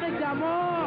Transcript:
nos llamó.